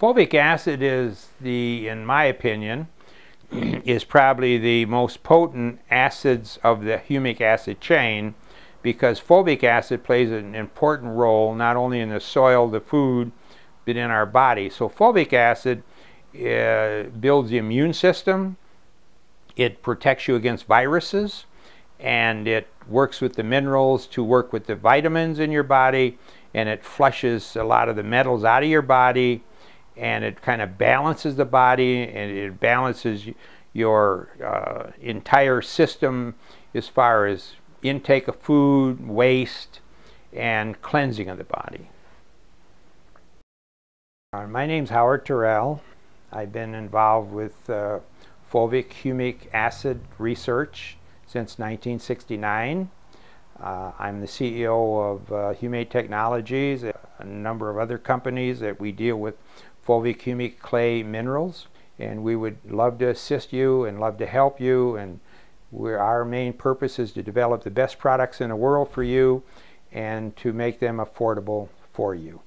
Fulvic acid is the, in my opinion, is probably the most potent acids of the humic acid chain because fulvic acid plays an important role not only in the soil, the food, but in our body. So fulvic acid uh, builds the immune system, it protects you against viruses, and it works with the minerals to work with the vitamins in your body, and it flushes a lot of the metals out of your body, and it kind of balances the body, and it balances your uh, entire system as far as intake of food, waste, and cleansing of the body. Uh, my name's Howard Turrel. I've been involved with uh, fulvic humic acid research since 1969. Uh, I'm the CEO of uh, Humate Technologies, a number of other companies that we deal with fulvic humic clay minerals and we would love to assist you and love to help you and our main purpose is to develop the best products in the world for you and to make them affordable for you.